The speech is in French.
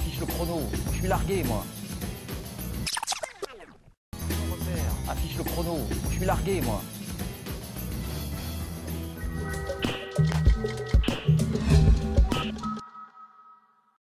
Affiche le chrono. Je suis largué, moi. Affiche le chrono. Je suis largué, moi.